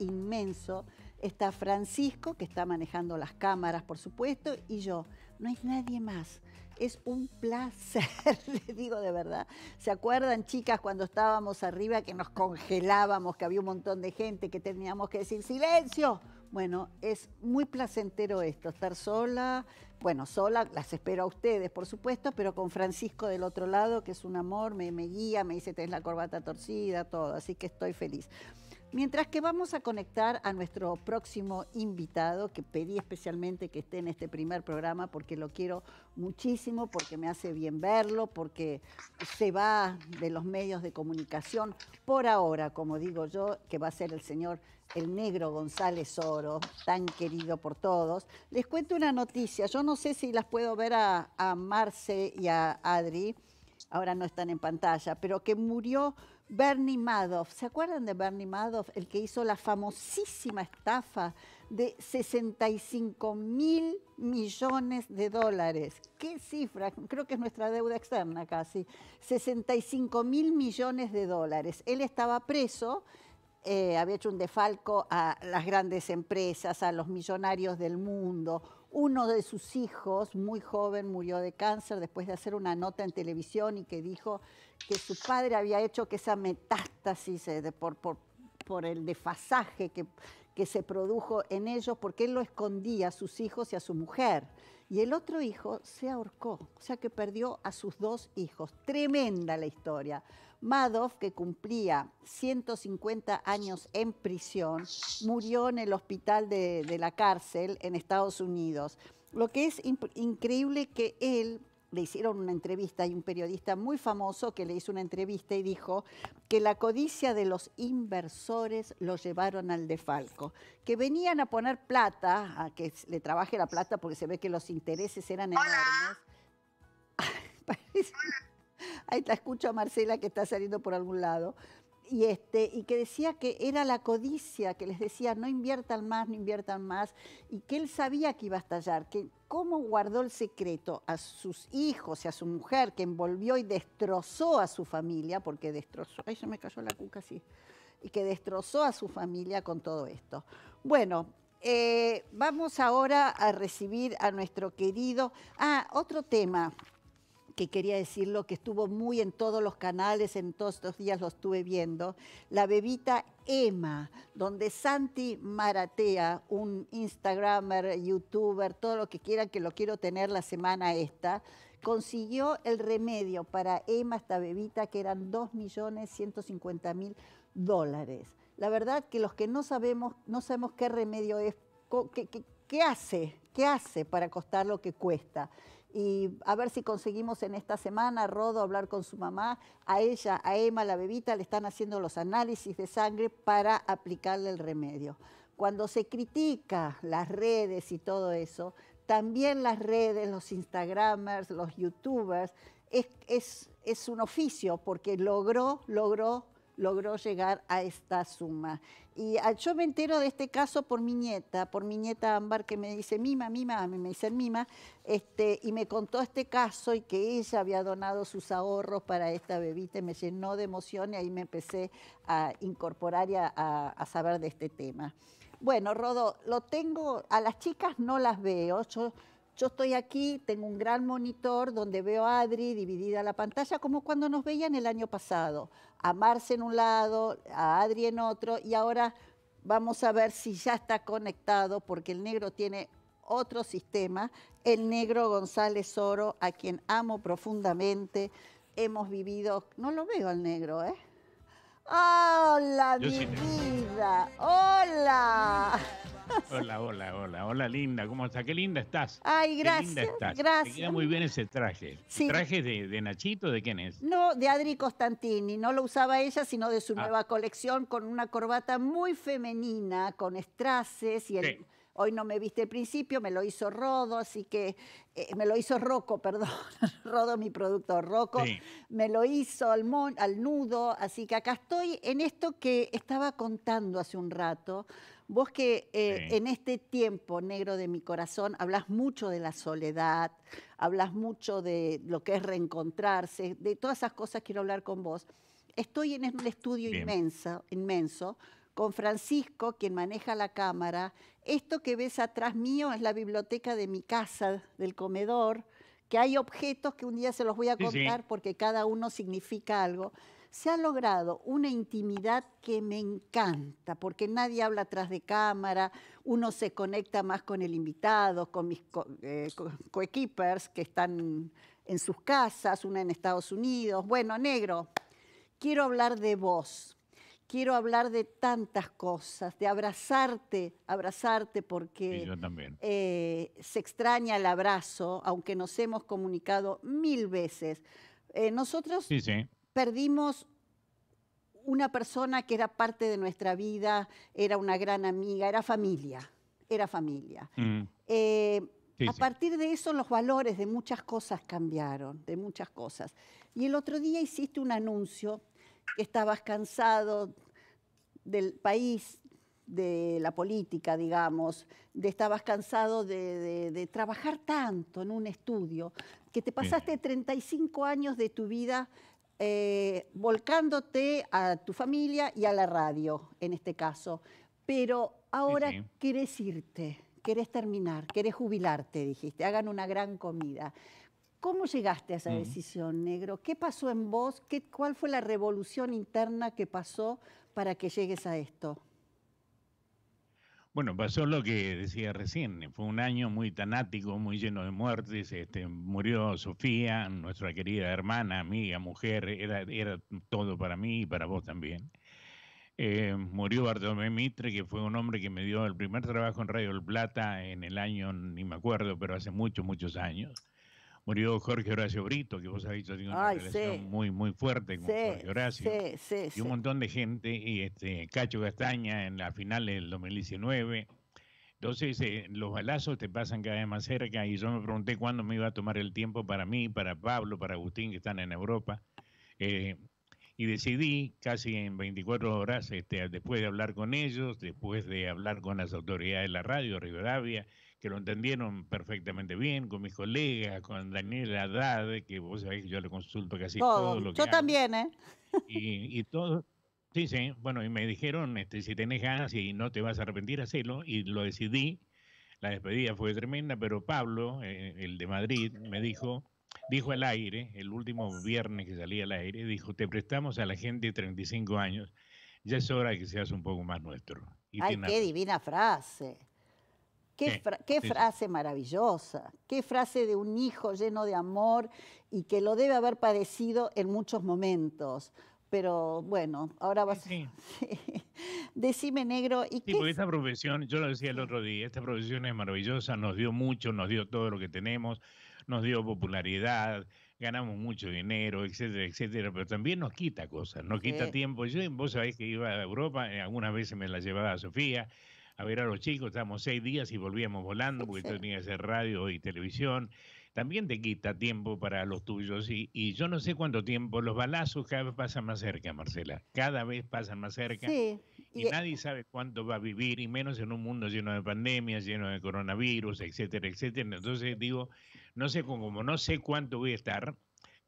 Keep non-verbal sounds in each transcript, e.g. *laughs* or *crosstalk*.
inmenso. Está Francisco, que está manejando las cámaras, por supuesto, y yo. No hay nadie más. Es un placer, *laughs* les digo de verdad. ¿Se acuerdan, chicas, cuando estábamos arriba que nos congelábamos, que había un montón de gente, que teníamos que decir silencio? Bueno, es muy placentero esto, estar sola, bueno, sola, las espero a ustedes, por supuesto, pero con Francisco del otro lado, que es un amor, me, me guía, me dice, tenés la corbata torcida, todo, así que estoy feliz. Mientras que vamos a conectar a nuestro próximo invitado, que pedí especialmente que esté en este primer programa porque lo quiero muchísimo, porque me hace bien verlo, porque se va de los medios de comunicación por ahora, como digo yo, que va a ser el señor el negro González Oro, tan querido por todos. Les cuento una noticia, yo no sé si las puedo ver a, a Marce y a Adri, ahora no están en pantalla, pero que murió Bernie Madoff. ¿Se acuerdan de Bernie Madoff, el que hizo la famosísima estafa de 65 mil millones de dólares? ¿Qué cifra? Creo que es nuestra deuda externa casi. 65 mil millones de dólares. Él estaba preso. Eh, había hecho un defalco a las grandes empresas, a los millonarios del mundo. Uno de sus hijos, muy joven, murió de cáncer después de hacer una nota en televisión y que dijo que su padre había hecho que esa metástasis eh, por, por, el desfasaje que, que se produjo en ellos, porque él lo escondía a sus hijos y a su mujer. Y el otro hijo se ahorcó, o sea que perdió a sus dos hijos. Tremenda la historia. Madoff, que cumplía 150 años en prisión, murió en el hospital de, de la cárcel en Estados Unidos. Lo que es increíble que él le hicieron una entrevista, hay un periodista muy famoso que le hizo una entrevista y dijo que la codicia de los inversores lo llevaron al defalco, que venían a poner plata, a que le trabaje la plata porque se ve que los intereses eran enormes. *laughs* Ahí la escucho a Marcela que está saliendo por algún lado y, este, y que decía que era la codicia, que les decía no inviertan más, no inviertan más, y que él sabía que iba a estallar, que cómo guardó el secreto a sus hijos y a su mujer, que envolvió y destrozó a su familia, porque destrozó, ay, se me cayó la cuca así, y que destrozó a su familia con todo esto. Bueno, eh, vamos ahora a recibir a nuestro querido, ah, otro tema, que quería decirlo, que estuvo muy en todos los canales, en todos estos días lo estuve viendo, la bebita Emma, donde Santi Maratea, un Instagramer, youtuber, todo lo que quieran, que lo quiero tener la semana esta, consiguió el remedio para Emma, esta bebita, que eran 2.150.000 dólares. La verdad que los que no sabemos, no sabemos qué remedio es, qué, hace, qué hace para costar lo que cuesta y a ver si conseguimos en esta semana, Rodo, hablar con su mamá. A ella, a Emma, la bebita, le están haciendo los análisis de sangre para aplicarle el remedio. Cuando se critica las redes y todo eso, también las redes, los Instagramers, los YouTubers, es, es, es un oficio porque logró, logró logró llegar a esta suma. Y ah, yo me entero de este caso por mi nieta, por mi nieta Ámbar, que me dice, Mima, Mima, a mí me dicen Mima, este, y me contó este caso y que ella había donado sus ahorros para esta bebita y me llenó de emoción y ahí me empecé a incorporar y a, saber de este tema. Bueno, Rodo, lo tengo, a las chicas no las veo, yo yo estoy aquí, tengo un gran monitor donde veo a Adri dividida la pantalla, como cuando nos veían el año pasado. A Marce en un lado, a Adri en otro, y ahora vamos a ver si ya está conectado, porque el negro tiene otro sistema, el negro González Oro, a quien amo profundamente. Hemos vivido, no lo veo al negro, ¿eh? Hola, mi vida. Hola. Hola, hola, hola, hola, linda, ¿cómo estás? Qué linda estás. Ay, gracias. Qué linda estás. Gracias. Te queda muy bien ese traje. Sí. ¿Traje de, de, Nachito? ¿De quién es? No, de Adri Costantini. No lo usaba ella, sino de su Ah. nueva colección con una corbata muy femenina, con strases y el. Sí. Hoy no me viste al principio, me lo hizo Rodo, así que eh, me lo hizo Rocco, *laughs* perdón, Rodo mi productor, Rocco, Sí. me lo hizo al, mon- al nudo, así que acá estoy en esto que estaba contando hace un rato. Vos que eh, Sí. en este tiempo negro de mi corazón hablas mucho de la soledad, hablas mucho de lo que es reencontrarse, de todas esas cosas quiero hablar con vos. Estoy en un estudio Bien. inmenso, inmenso con Francisco, quien maneja la cámara. Esto que ves atrás mío es la biblioteca de mi casa, del comedor, que hay objetos que un día se los voy a contar porque cada uno significa algo. Se ha logrado una intimidad que me encanta, porque nadie habla atrás de cámara, uno se conecta más con el invitado, con mis eh, coequippers que están en sus casas, una en Estados Unidos. Bueno, negro, quiero hablar de vos, quiero hablar de tantas cosas, de abrazarte, abrazarte porque eh, se extraña el abrazo, aunque nos hemos comunicado mil veces. Eh, nosotros perdimos una persona que era parte de nuestra vida, era una gran amiga, era familia, era familia. Mm. Eh, a partir de eso los valores de muchas cosas cambiaron, de muchas cosas. Y el otro día hiciste un anuncio que estabas cansado del país, de la política, digamos, de estabas cansado de, trabajar tanto en un estudio, que te pasaste 35 años de tu vida eh, volcándote a tu familia y a la radio, en este caso. Pero ahora querés irte, querés terminar, querés jubilarte, dijiste, hagan una gran comida. ¿Cómo llegaste a esa decisión, negro? ¿Qué pasó en vos? ¿Qué, ¿Cuál fue la revolución interna que pasó para que llegues a esto? Bueno, pasó lo que decía recién, fue un año muy tanático, muy lleno de muertes, este, murió Sofía, nuestra querida hermana, amiga, mujer, era, era todo para mí y para vos también. Eh, murió Bartolomé Mitre, que fue un hombre que me dio el primer trabajo en Radio El Plata en el año, ni me acuerdo, pero hace muchos, muchos años murió Jorge Horacio Brito, que vos habéis tenido una relación muy, muy fuerte con Jorge Horacio. y un montón de gente, y este Cacho Castaña en la final del 2019. Entonces, eh, los balazos te pasan cada vez más cerca y yo me pregunté cuándo me iba a tomar el tiempo para mí, para Pablo, para Agustín, que están en Europa. Eh, y decidí casi en 24 horas, este, después de hablar con ellos, después de hablar con las autoridades de la radio, Rivadavia, que lo entendieron perfectamente bien, con mis colegas, con Daniel Haddad, que vos sabés que yo le consulto casi todo, lo que Yo también, ¿eh? Y, y todo, sí, sí, bueno, y me dijeron, este, si tenés ganas y no te vas a arrepentir, hacelo, y lo decidí. La despedida fue tremenda, pero Pablo, eh, el de Madrid, me dijo, dijo al aire, el último viernes que salía al aire, dijo, te prestamos a la gente de 35 años, ya es hora de que seas un poco más nuestro. Ay, qué divina frase. Qué, frase maravillosa, qué frase de un hijo lleno de amor y que lo debe haber padecido en muchos momentos. Pero bueno, ahora vas a... *laughs* Decime, negro. ¿y sí, porque esta profesión, yo lo decía el otro día, esta profesión es maravillosa, nos dio mucho, nos dio todo lo que tenemos, nos dio popularidad, ganamos mucho dinero, etcétera, etcétera, pero también nos quita cosas, nos quita tiempo. Yo, vos sabés que iba a Europa, eh, algunas veces me la llevaba a Sofía, a ver a los chicos, estábamos seis días y volvíamos volando porque tenía que hacer radio y televisión. También te quita tiempo para los tuyos y, y, yo no sé cuánto tiempo, los balazos cada vez pasan más cerca, Marcela, cada vez pasan más cerca y, y, nadie sabe cuánto va a vivir y menos en un mundo lleno de pandemias, lleno de coronavirus, etcétera, etcétera. Entonces digo, no sé, como no sé cuánto voy a estar,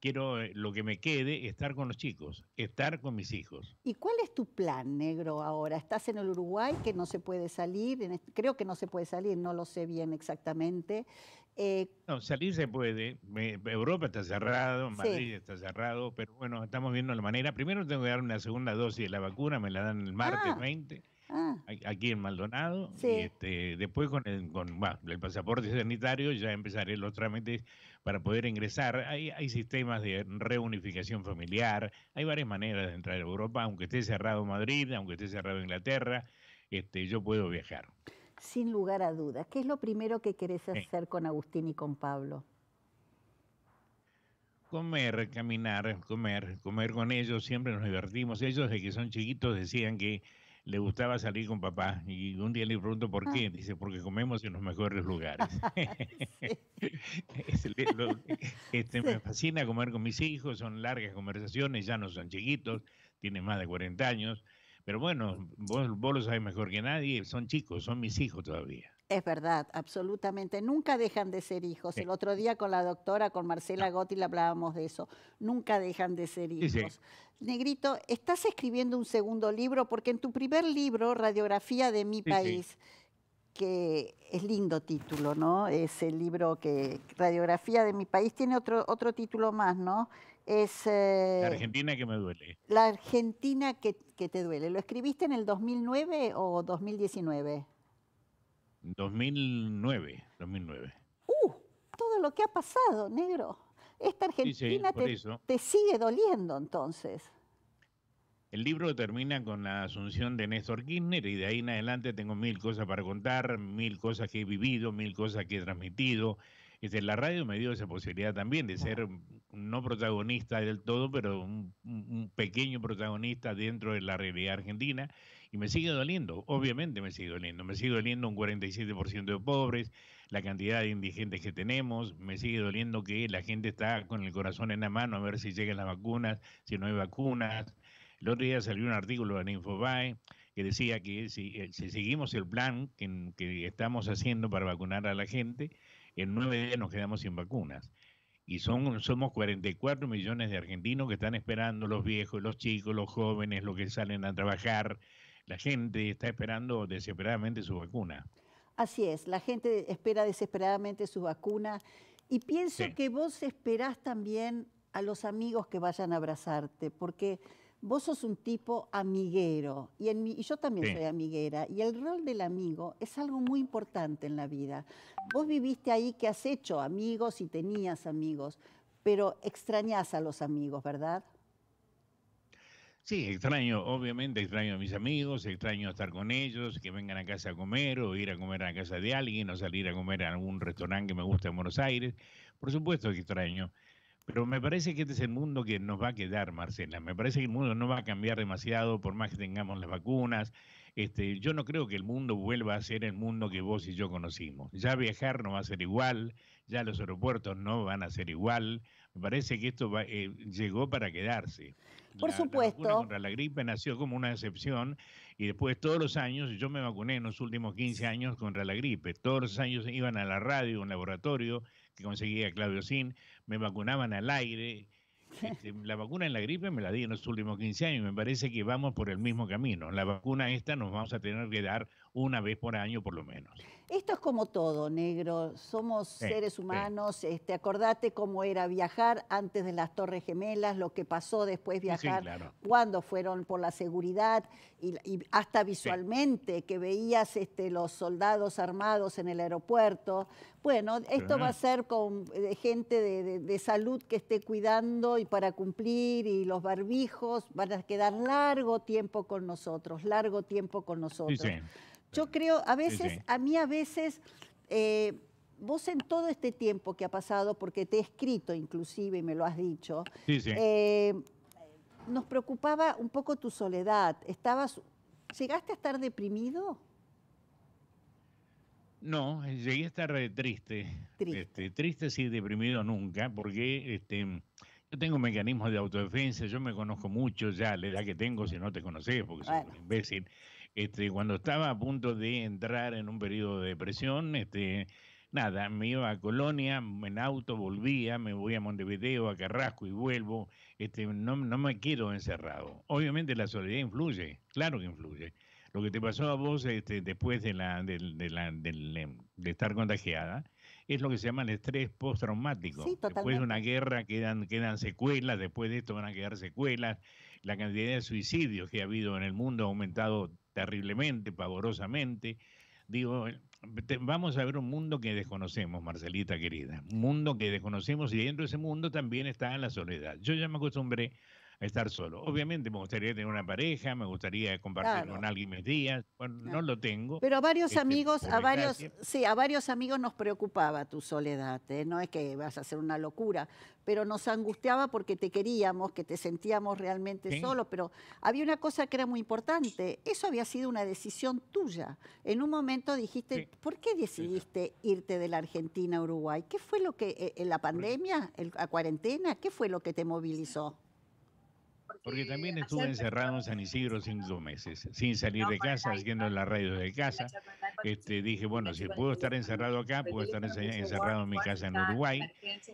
quiero eh, lo que me quede, estar con los chicos, estar con mis hijos. ¿Y cuál es tu plan, negro, ahora? ¿Estás en el Uruguay, que no se puede salir? creo que no se puede salir, no lo sé bien exactamente. Eh, no, salir se puede. Europa está cerrado, Madrid está cerrado, pero bueno, estamos viendo la manera. Primero tengo que dar una segunda dosis de la vacuna, me la dan el martes 20. Ah. Aquí en Maldonado. Y este, después con el, con, el pasaporte sanitario ya empezaré los trámites para poder ingresar. Hay, hay sistemas de reunificación familiar, hay varias maneras de entrar a Europa, aunque esté cerrado Madrid, aunque esté cerrado Inglaterra, este, yo puedo viajar. Sin lugar a dudas. ¿Qué es lo primero que querés hacer con Agustín y con Pablo? Comer, caminar, comer, comer con ellos, siempre nos divertimos. Ellos de que son chiquitos decían que le gustaba salir con papá y un día le pregunto por qué, dice, porque comemos en los mejores lugares. *laughs* *laughs* este, Me fascina comer con mis hijos, son largas conversaciones, ya no son chiquitos, tienen más de 40 años, Pero bueno, vos, vos lo sabes mejor que nadie, son chicos, son mis hijos todavía. Es verdad, absolutamente. Nunca dejan de ser hijos. El otro día con la doctora, con Marcela Gotti, le hablábamos de eso. Nunca dejan de ser hijos. Negrito, estás escribiendo un segundo libro porque en tu primer libro, Radiografía de mi país, que es lindo título, ¿no? Es el libro que, Radiografía de mi país, tiene otro, otro título más, ¿no? Es... Eh, la Argentina que me duele. La Argentina que, que te duele. ¿Lo escribiste en el 2009 o 2019? 2009, 2009. ¡Uh! Todo lo que ha pasado, negro. Esta Argentina te, sigue doliendo entonces. El libro termina con la asunción de Néstor Kirchner y de ahí en adelante tengo mil cosas para contar, mil cosas que he vivido, mil cosas que he transmitido. Este, la radio me dio esa posibilidad también de ser no protagonista del todo, pero un pequeño protagonista dentro de la realidad argentina y me sigue doliendo, obviamente me sigue doliendo. Me sigue doliendo un 47% de pobres, la cantidad de indigentes que tenemos, me sigue doliendo que la gente está con el corazón en la mano a ver si llegan las vacunas, si no hay vacunas. El otro día salió un artículo en Infobae que decía que si, eh, seguimos el plan que, que, estamos haciendo para vacunar a la gente, en nueve días nos quedamos sin vacunas. Y son, somos 44 millones de argentinos que están esperando, los viejos, los chicos, los jóvenes, los que salen a trabajar, la gente está esperando desesperadamente su vacuna. Así es, la gente espera desesperadamente su vacuna y pienso que vos esperás también a los amigos que vayan a abrazarte, porque vos sos un tipo amiguero y, en y yo también soy amiguera y el rol del amigo es algo muy importante en la vida. Vos viviste ahí que has hecho amigos y tenías amigos, pero extrañás a los amigos, ¿verdad? Sí, extraño, obviamente extraño a mis amigos, extraño estar con ellos, que vengan a casa a comer o ir a comer a la casa de alguien o salir a comer a algún restaurante que me gusta en Buenos Aires. Por supuesto que extraño. Pero me parece que este es el mundo que nos va a quedar, Marcela. Me parece que el mundo no va a cambiar demasiado por más que tengamos las vacunas. Este, yo no creo que el mundo vuelva a ser el mundo que vos y yo conocimos. Ya viajar no va a ser igual, ya los aeropuertos no van a ser igual. Me parece que esto eh, llegó para quedarse. Por supuesto. La contra la gripe nació como una excepción y después todos los años, yo me vacuné en los últimos 15 años contra la gripe. Todos los años iban a la radio, un laboratorio que conseguía Claudio Sin, me vacunaban al aire. *laughs* Este, la vacuna en la gripe me la di en los últimos 15 años y me parece que vamos por el mismo camino. La vacuna esta nos vamos a tener que dar una vez por año por lo menos. Esto es como todo, negro. Somos seres humanos. Este, acordate cómo era viajar antes de las Torres Gemelas, lo que pasó después viajar, cuando fueron por la seguridad y, hasta visualmente que veías este, los soldados armados en el aeropuerto. Bueno, esto va a ser con eh, gente de, salud que esté cuidando y para cumplir y los barbijos van a quedar largo tiempo con nosotros, largo tiempo con nosotros. Yo creo, a veces, a mí a veces, eh, vos en todo este tiempo que ha pasado, porque te he escrito inclusive y me lo has dicho, eh, nos preocupaba un poco tu soledad. ¿Estabas, ¿Llegaste a estar deprimido? No, llegué a estar eh, triste. Triste. Este, triste sí, deprimido nunca, porque este, yo tengo mecanismos de autodefensa, yo me conozco mucho ya, la edad que tengo, si no te conoces, porque soy un imbécil. Este, cuando estaba a punto de entrar en un periodo de depresión, este, nada, me iba a Colonia, en auto volvía, me voy a Montevideo, a Carrasco y vuelvo, este, no, no me quiero encerrado. Obviamente la soledad influye, claro que influye. Lo que te pasó a vos este, después de, la, de, la, de, estar contagiada es lo que se llama el estrés postraumático. después de una guerra quedan, quedan secuelas, después de esto van a quedar secuelas. La cantidad de suicidios que ha habido en el mundo ha aumentado terriblemente, pavorosamente. Digo, vamos a ver un mundo que desconocemos, Marcelita querida. Un mundo que desconocemos y dentro de ese mundo también está la soledad. Yo ya me acostumbré estar solo. Obviamente me gustaría tener una pareja, me gustaría compartir con alguien mis días, bueno, no lo tengo. Pero a varios este, amigos, a varios, sí, a varios amigos nos preocupaba tu soledad, ¿eh? no es que vas a hacer una locura, pero nos angustiaba porque te queríamos, que te sentíamos realmente solo, pero había una cosa que era muy importante, eso había sido una decisión tuya. En un momento dijiste, ¿por qué decidiste irte de la Argentina a Uruguay? ¿Qué fue lo que, eh, en la pandemia, la cuarentena, qué fue lo que te movilizó? Porque también estuve encerrado en San Isidro cinco meses, sin salir de casa, haciendo la radio de casa. Este, dije, bueno, si puedo estar encerrado acá, puedo estar encerrado en mi casa en Uruguay.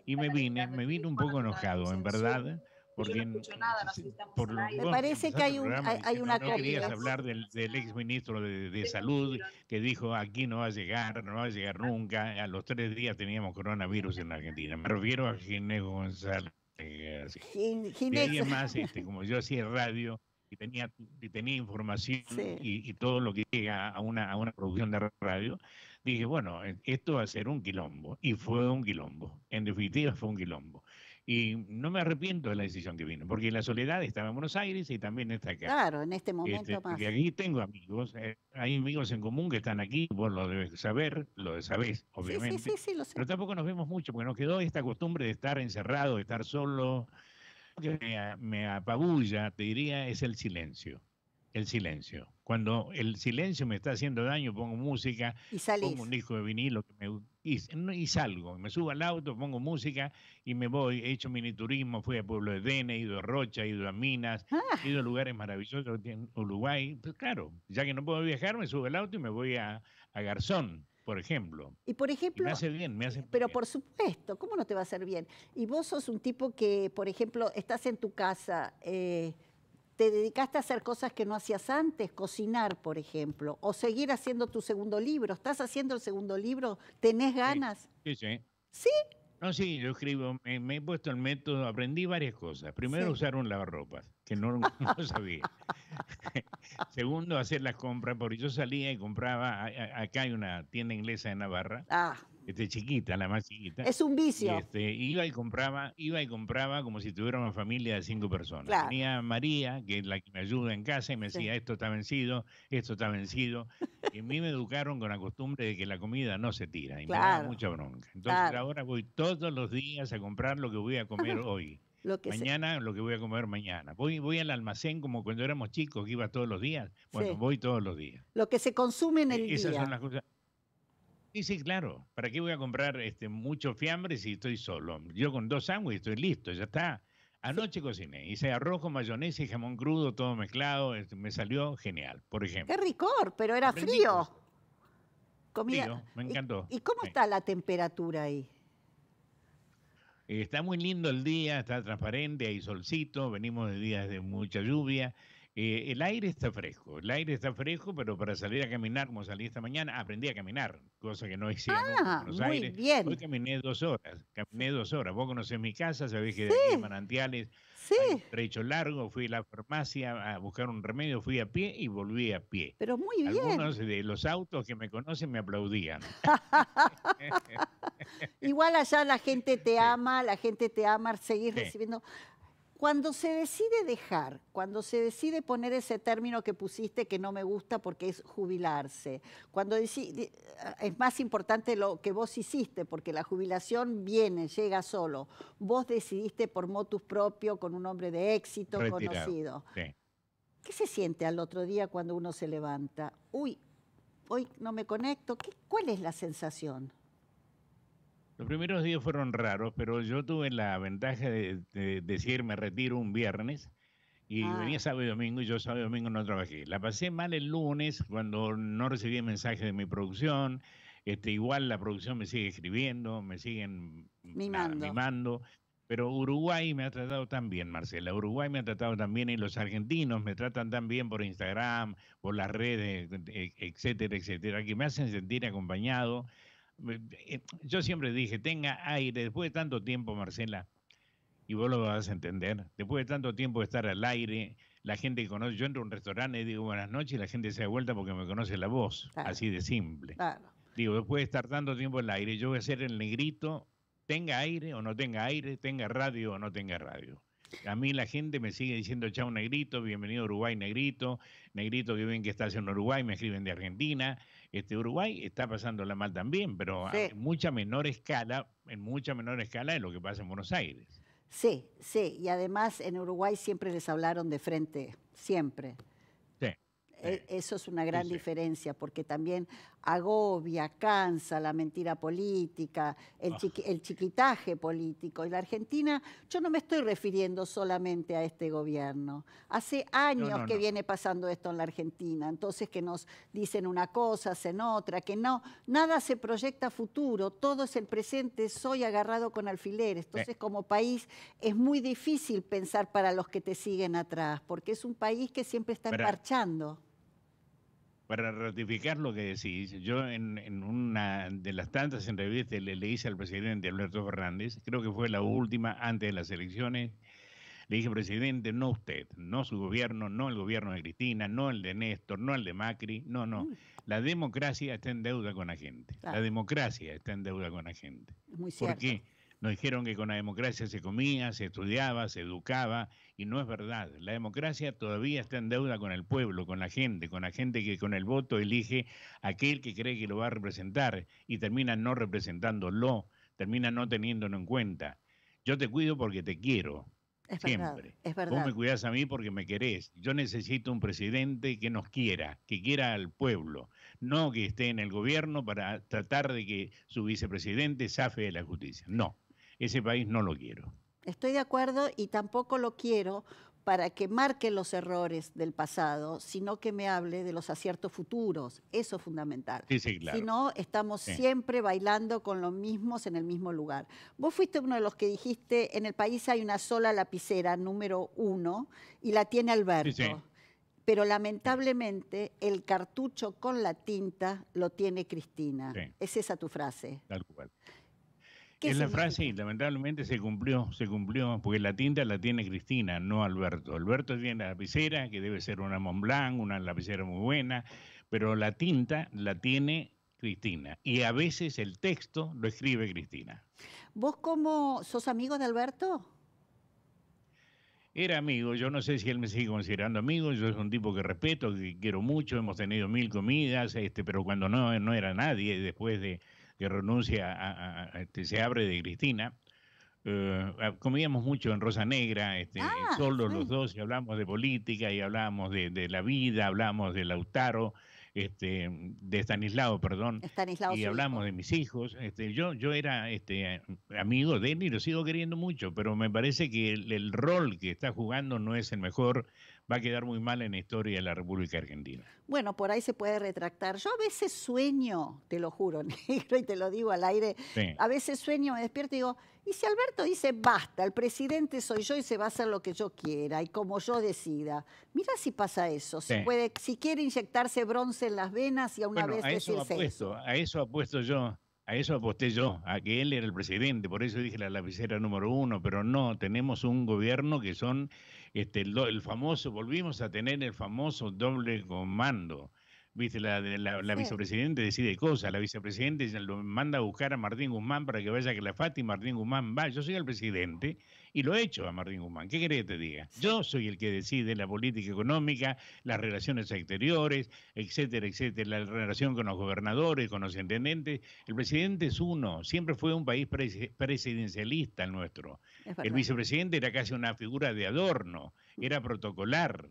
Y me vine, me vine un poco enojado, en verdad porque me parece que hay, un, hay, una no, querías hablar del, ex ministro de, salud que dijo aquí no va a llegar, no va a llegar nunca. A los tres días teníamos coronavirus en Argentina. Me refiero a Ginés González. Eh, y alguien más, *laughs* este, como yo hacía radio y tenía, y tenía información y, y, todo lo que llega a una, a una producción de radio, dije, bueno, esto va a ser un quilombo. Y fue un quilombo. En definitiva, fue un quilombo. Y no me arrepiento de la decisión que vino, porque la soledad estaba en Buenos Aires y también está acá. Claro, en este momento este, más. Y aquí tengo amigos, eh, hay amigos en común que están aquí, vos lo debes saber, lo sabés, obviamente. Sí, sí, sí, lo sé. Pero tampoco nos vemos mucho, porque nos quedó esta costumbre de estar encerrado, de estar solo. Lo que me, me apabulla, te diría, es el silencio. El silencio. Cuando el silencio me está haciendo daño, pongo música, y pongo un disco de vinilo que me, y, y, salgo, me subo al auto, pongo música y me voy. He hecho mini turismo, fui a Pueblo de Dene, he ido a Rocha, he ido a Minas, ah. he ido a lugares maravillosos en Uruguay. Pues claro, ya que no puedo viajar, me subo al auto y me voy a, Garzón por ejemplo. Y por ejemplo. me hace bien, me hace Pero por supuesto, ¿cómo no te va a hacer bien? Y vos sos un tipo que, por ejemplo, estás en tu casa, eh, te dedicaste a hacer cosas que no hacías antes, cocinar, por ejemplo, o seguir haciendo tu segundo libro. ¿Estás haciendo el segundo libro? ¿Tenés ganas? Sí, sí. ¿Sí? No, sí, yo escribo, me, he puesto el método, aprendí varias cosas. Primero, usar un lavarropas, que no, no sabía. *laughs* Segundo, hacer las compras, porque yo salía y compraba, acá hay una tienda inglesa de Navarra. Ah este, chiquita, la más chiquita. Es un vicio. este, iba y compraba, iba y compraba como si tuviera una familia de cinco personas. Tenía María, que es la que me ayuda en casa, y me decía, esto está vencido, esto está vencido. *laughs* y a mí me educaron con la costumbre de que la comida no se tira, y me daba mucha bronca. Entonces ahora voy todos los días a comprar lo que voy a comer *laughs* hoy. mañana lo que voy a comer mañana. Voy, voy al almacén como cuando éramos chicos, que iba todos los días. Bueno, voy todos los días. Lo que se consume en el e, Esas son las cosas. Sí, sí, claro. ¿Para qué voy a comprar este, mucho fiambre si estoy solo? Yo con dos sándwiches estoy listo, ya está. Anoche cociné, hice arroz con mayonesa y jamón crudo, todo mezclado, este, me salió genial, por ejemplo. Qué ricor, pero era frío. Comida. me encantó. ¿Y, cómo está la temperatura ahí? Está muy lindo el día, está transparente, hay solcito, venimos de días de mucha lluvia. Eh, el aire está fresco, el aire está fresco, pero para salir a caminar, como salí esta mañana, aprendí a caminar, cosa que no hacía ah, en Buenos muy Bien. Hoy caminé dos horas, caminé dos horas. Vos conocés mi casa, sabés que de aquí manantiales, sí. hay trecho largo, fui a la farmacia a buscar un remedio, fui a pie y volví a pie. Pero muy bien. Algunos de los autos que me conocen me aplaudían. *laughs* Igual allá la gente te ama, la gente te ama, seguir recibiendo. Cuando se decide dejar, cuando se decide poner ese término que pusiste que no me gusta porque es jubilarse, cuando es más importante lo que vos hiciste, porque la jubilación viene, llega solo. Vos decidiste por motus propio, con un hombre de éxito conocido. ¿Qué se siente al otro día cuando uno se levanta? Uy, hoy no me conecto. ¿Cuál es la sensación? Los primeros días fueron raros, pero yo tuve la ventaja de, decir me retiro un viernes y ah. venía sábado y domingo y yo sábado y domingo no trabajé. La pasé mal el lunes cuando no recibí mensajes de mi producción. Este, igual la producción me sigue escribiendo, me siguen mimando. Pero Uruguay me ha tratado tan bien, Marcela. Uruguay me ha tratado tan bien y los argentinos me tratan tan bien por Instagram, por las redes, e, etcétera, etcétera, que me hacen sentir acompañado yo siempre dije, tenga aire, después de tanto tiempo, Marcela, y vos lo vas a entender, después de tanto tiempo de estar al aire, la gente que conoce, yo entro a un restaurante y digo buenas noches y la gente se da vuelta porque me conoce la voz, así de simple. Digo, después de estar tanto tiempo al aire, yo voy a ser el negrito, tenga aire o no tenga aire, tenga radio o no tenga radio. A mí la gente me sigue diciendo chao negrito, bienvenido a Uruguay negrito, negrito que bien que estás en Uruguay, me escriben de Argentina, este, Uruguay está pasándola mal también, pero en mucha menor escala, en mucha menor escala de lo que pasa en Buenos Aires. Sí, sí, y además en Uruguay siempre les hablaron de frente, siempre. Sí. E, eso es una gran diferencia, porque también agobia, cansa la mentira política, el, ah. el, chiquitaje político. Y la Argentina, yo no me estoy refiriendo solamente a este gobierno. Hace años que viene pasando esto en la Argentina, entonces que nos dicen una cosa, hacen otra, que no, nada se proyecta futuro, todo es el presente, soy agarrado con alfileres. Entonces, como país, es muy difícil pensar para los que te siguen atrás, porque es un país que siempre está marchando para ratificar lo que decís, yo en, una de las tantas entrevistas le, le hice al presidente Alberto Fernández, creo que fue la última antes de las elecciones, le dije, presidente, no usted, no su gobierno, no el gobierno de Cristina, no el de Néstor, no el de Macri, no, no. Mm. La democracia está en deuda con la gente. La democracia está en deuda con la gente. Muy cierto. ¿Por qué? Nos dijeron que con la democracia se comía, se estudiaba, se educaba, y no es verdad. La democracia todavía está en deuda con el pueblo, con la gente, con la gente que con el voto elige aquel que cree que lo va a representar y termina no representándolo, termina no teniéndolo en cuenta. Yo te cuido porque te quiero. Es siempre. es verdad. Vos me cuidas a mí porque me querés. Yo necesito un presidente que nos quiera, que quiera al pueblo, no que esté en el gobierno para tratar de que su vicepresidente zafe de la justicia. No. Ese país no lo quiero. Estoy de acuerdo y tampoco lo quiero para que marque los errores del pasado, sino que me hable de los aciertos futuros. Eso es fundamental. Sí, sí, claro. Si no, estamos siempre bailando con los mismos en el mismo lugar. Vos fuiste uno de los que dijiste, en el país hay una sola lapicera, número uno, y la tiene Alberto. Sí, Pero lamentablemente el cartucho con la tinta lo tiene Cristina. Es esa tu frase. Tal cual. Es la frase y lamentablemente se cumplió, se cumplió, porque la tinta la tiene Cristina, no Alberto. Alberto tiene la lapicera, que debe ser una Montblanc, una lapicera muy buena, pero la tinta la tiene Cristina. Y a veces el texto lo escribe Cristina. ¿Vos cómo sos amigo de Alberto? Era amigo, yo no sé si él me sigue considerando amigo, yo soy un tipo que respeto, que quiero mucho, hemos tenido mil comidas, este, pero cuando no, no era nadie, después de que renuncia a, este, se abre de Cristina. Eh, comíamos mucho en Rosa Negra, este, ah, solo los dos, y hablamos de política, y hablamos de, la vida, hablamos de Lautaro, este, de Stanislao, perdón, y hablamos de mis hijos. Este, yo, yo era este, amigo de él y lo sigo queriendo mucho, pero me parece que el rol que está jugando no es el mejor va a quedar muy mal en la historia de la República Argentina. Bueno, por ahí se puede retractar. Yo a veces sueño, te lo juro, *laughs* negro, y te lo digo al aire, a veces sueño, me despierto y digo, ¿y si Alberto dice, basta, el presidente soy yo y se va a hacer lo que yo quiera y como yo decida? Mira si pasa eso, si, puede, si quiere inyectarse bronce en las venas y a una vez a eso apuesto, A eso apuesto yo. A eso aposté yo, a que él era el presidente, por eso dije la lapicera número uno, pero no, tenemos un gobierno que son este, el, famoso, volvimos a tener el famoso doble comando. Viste, la, la, vicepresidente decide cosas, la vicepresidenta lo manda a buscar a Martín Guzmán para que vaya a que la FATI, Martín Guzmán va, yo soy el presidente y lo he hecho a Martín Guzmán. ¿Qué querés que te diga? Yo soy el que decide la política económica, las relaciones exteriores, etcétera, etcétera, la relación con los gobernadores, con los intendentes. El presidente es uno, siempre fue un país presidencialista el nuestro. El vicepresidente era casi una figura de adorno, era protocolar.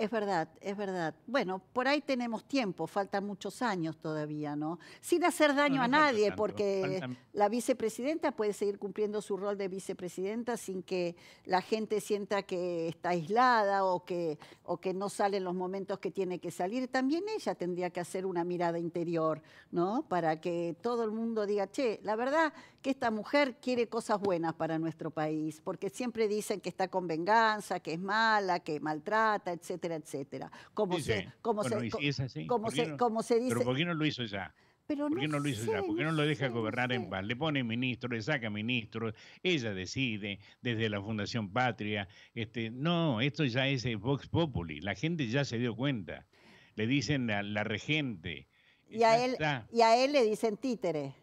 Es verdad, es verdad. Bueno, por ahí tenemos tiempo, faltan muchos años todavía, ¿no? Sin hacer daño a nadie, porque la vicepresidenta puede seguir cumpliendo su rol de vicepresidenta sin que la gente sienta que está aislada o que, o que no sale en los momentos que tiene que salir. También ella tendría que hacer una mirada interior, ¿no? Para que todo el mundo diga, che, la verdad que esta mujer quiere cosas buenas para nuestro país, porque siempre dicen que está con venganza, que es mala, que mal trata, etcétera, etcétera. Como se, como se, como se, como se dice. Pero ¿por qué no lo hizo ya? Pero ¿Por qué no, lo hizo ya? ¿Por qué no lo deja gobernar en paz? Le pone ministro, le saca ministro, ella decide desde la Fundación Patria. Este, no, esto ya es Vox Populi, la gente ya se dio cuenta. Le dicen a la regente. Y a, él, y a él le dicen títere.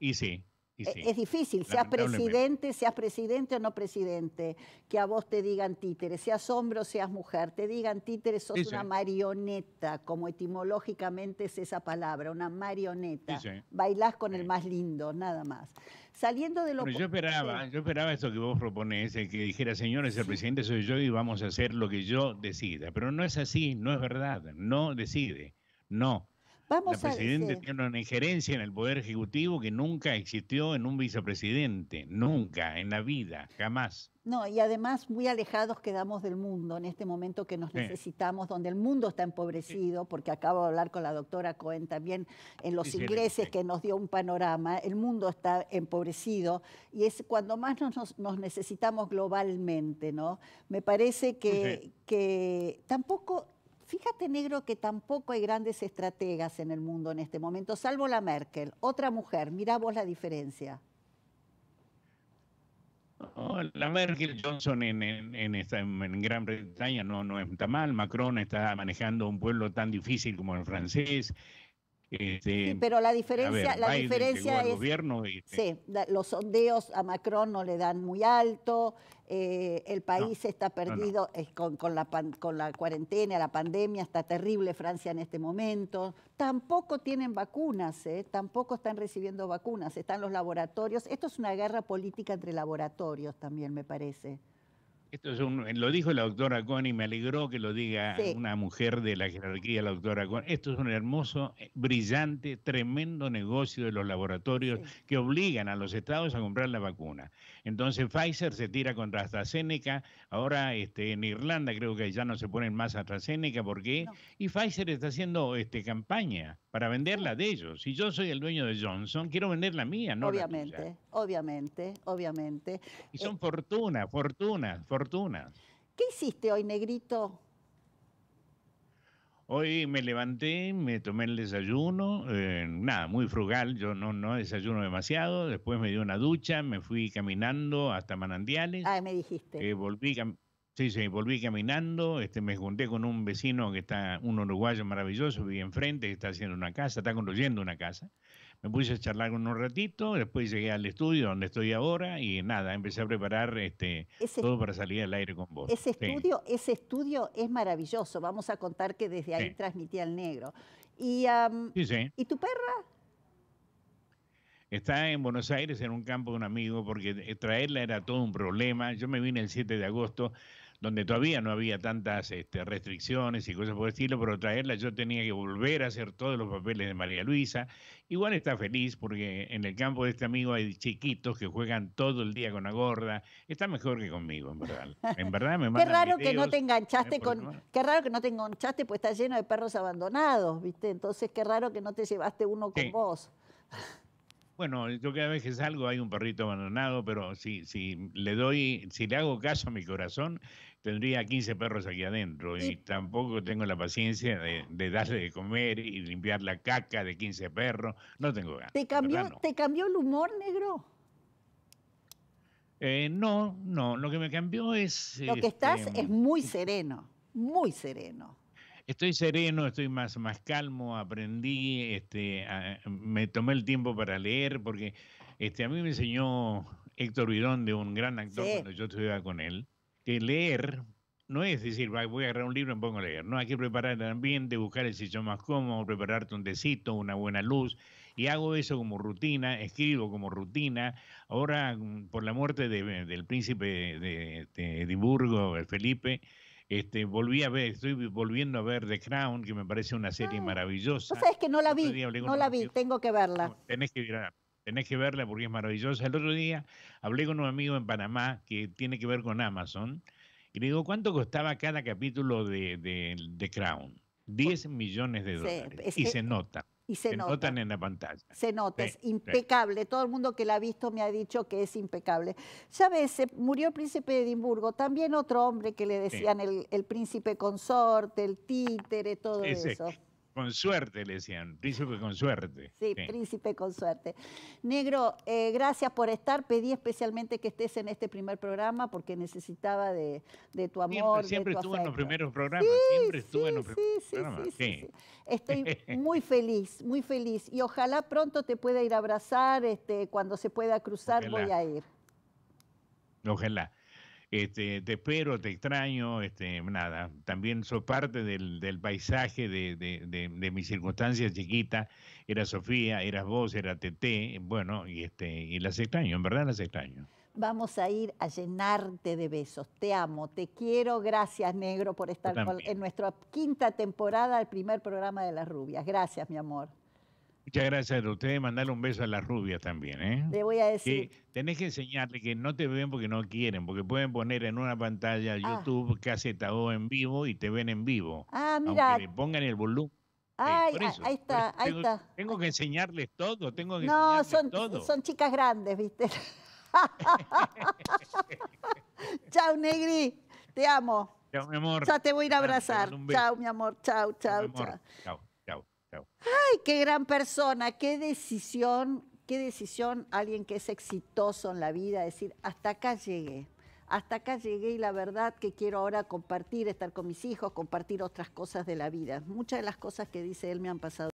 Y sí, E, es difícil, seas presidente, seas presidente o no presidente, que a vos te digan títeres, seas hombre o seas mujer, te digan títeres, sos una marioneta, como etimológicamente es esa palabra, una marioneta. Bailás con el más lindo, nada más. Saliendo de lo... yo esperaba, yo esperaba esto que vos proponés, que dijera, señores, el presidente soy yo y vamos a hacer lo que yo decida. Pero no es así, no es verdad, no decide, no la presidenta tiene una injerencia en el poder ejecutivo que nunca existió en un vicepresidente, nunca, en la vida, jamás. No, y además muy alejados quedamos del mundo en este momento que nos necesitamos, donde el mundo está empobrecido, porque acabo de hablar con la doctora Cohen también en los ingleses que nos dio un panorama, el mundo está empobrecido y es cuando más nos, nos necesitamos globalmente, ¿no? Me parece que, que tampoco Fíjate, negro, que tampoco hay grandes estrategas en el mundo en este momento, salvo la Merkel, otra mujer. Mirá vos la diferencia. la Merkel, Johnson en, en, Gran Bretaña no, no está mal, Macron está manejando un pueblo tan difícil como el francés, este, sí, pero la diferencia, la diferencia es, gobierno sí, los sondeos a Macron no le dan muy alto, eh, el país está perdido con, con, la, con la cuarentena, la pandemia, está terrible Francia en este momento. Tampoco tienen vacunas, ¿eh? tampoco están recibiendo vacunas, están los laboratorios. Esto es una guerra política entre laboratorios también, me parece. Esto es un, lo dijo la doctora Con y me alegró que lo diga una mujer de la jerarquía, la doctora Con. Esto es un hermoso, eh, brillante, tremendo negocio de los laboratorios que obligan a los estados a comprar la vacuna. Entonces Pfizer se tira contra AstraZeneca, ahora este, en Irlanda creo que ya no se ponen más AstraZeneca, ¿por qué? Y Pfizer está haciendo este, campaña para venderla de ellos. Si yo soy el dueño de Johnson, quiero vender la mía, no Obviamente, obviamente, obviamente. Y son fortunas, fortunas, fortunas fortuna. ¿Qué hiciste hoy, negrito? Hoy me levanté, me tomé el desayuno, eh, nada, muy frugal, yo no, no desayuno demasiado, después me di una ducha, me fui caminando hasta Manantiales. Ah, me dijiste. Eh, volví, sí, sí, volví caminando, este, me junté con un vecino que está, un uruguayo maravilloso, vive enfrente, que está haciendo una casa, está construyendo una casa me puse a charlar con un ratito, después llegué al estudio donde estoy ahora y nada, empecé a preparar este, todo para salir al aire con vos. Ese estudio, ese estudio es maravilloso, vamos a contar que desde ahí transmitía el negro. Y, ¿Y tu perra? Está en Buenos Aires en un campo de un amigo porque traerla era todo un problema. Yo me vine el 7 de agosto donde todavía no había tantas este, restricciones y cosas por el estilo, pero traerla yo tenía que volver a hacer todos los papeles de María Luisa. Igual está feliz porque en el campo de este amigo hay chiquitos que juegan todo el día con la gorda. Está mejor que conmigo, en verdad. En verdad me Qué raro que no te enganchaste con... Qué raro que no te enganchaste, pues está lleno de perros abandonados, ¿viste? Entonces qué raro que no te llevaste uno con vos. Bueno, yo cada vez que salgo hay un perrito abandonado, pero si, si le doy, si le hago caso a mi corazón, tendría 15 perros aquí adentro y, tampoco tengo la paciencia de, darle de comer y limpiar la caca de 15 perros. No tengo ganas. ¿Te cambió, ¿te cambió el humor, negro? Eh, no, no. Lo que me cambió es. Lo que estás este, es muy sereno, muy sereno. Estoy sereno, estoy más, más calmo, aprendí, este, me tomé el tiempo para leer, porque este, a mí me enseñó Héctor Vidón, de un gran actor, cuando yo estudiaba con él, que leer no es decir, voy a agarrar un libro y me pongo a leer. No, hay que preparar el ambiente, buscar el sillón más cómodo, prepararte un tecito, una buena luz. Y hago eso como rutina, escribo como rutina. Ahora, mm, por la muerte del príncipe de, Edimburgo, el Felipe, este, volví a ver, estoy volviendo a ver The Crown, que me parece una serie ah, maravillosa. No sabes que no la vi, no la vi, tengo que verla. tenés que tenés que verla porque es maravillosa. El otro día hablé con un amigo en Panamá que tiene que ver con Amazon y le digo, ¿cuánto costaba cada capítulo de, de, Crown? 10 millones de dólares. y se nota. Y se, nota. notan en la pantalla. Se nota, es impecable. Todo el mundo que la ha visto me ha dicho que es impecable. ¿Sabes? Se murió el príncipe de Edimburgo. También otro hombre que le decían el, príncipe consorte, el títere, todo eso. Con suerte le decían, príncipe con suerte. Sí, príncipe con suerte. Negro, eh, gracias por estar. Pedí especialmente que estés en este primer programa porque necesitaba de, tu amor. Siempre, de tu estuvo en los primeros programas. siempre estuvo en los primeros programas. Sí, Estoy *laughs* muy feliz, muy feliz. Y ojalá pronto te pueda ir a abrazar. Este, cuando se pueda cruzar, voy a ir. Ojalá. Este, te espero, te extraño, este, nada, también soy parte del, paisaje de, de, mi circunstancia chiquita, era Sofía, eras vos, era Tete, bueno, y, este, y las extraño, en verdad las extraño. Vamos a ir a llenarte de besos, te amo, te quiero, gracias negro por estar en nuestra quinta temporada, el primer programa de las rubias, gracias mi amor. Muchas gracias a ustedes. Mandarle un beso a las rubias también, ¿eh? Le voy a decir. tenés que enseñarle que no te ven porque no quieren, porque pueden poner en una pantalla ah. YouTube Caseta O en vivo y te ven en vivo. Ah, mira. Aunque le pongan el volumen. Ay, ahí está, ahí está. Tengo que enseñarles todo, tengo que no, enseñarles son, No, son chicas grandes, ¿viste? *laughs* chao, Negri, te amo. Chao, mi amor. Ya te voy a ir a abrazar. Chao, mi amor. Chao, chao. Chao. Ay, qué gran persona, qué decisión, qué decisión alguien que es exitoso en la vida, decir, hasta acá llegué, hasta acá llegué y la verdad que quiero ahora compartir, estar con mis hijos, compartir otras cosas de la vida. Muchas de las cosas que dice él me han pasado.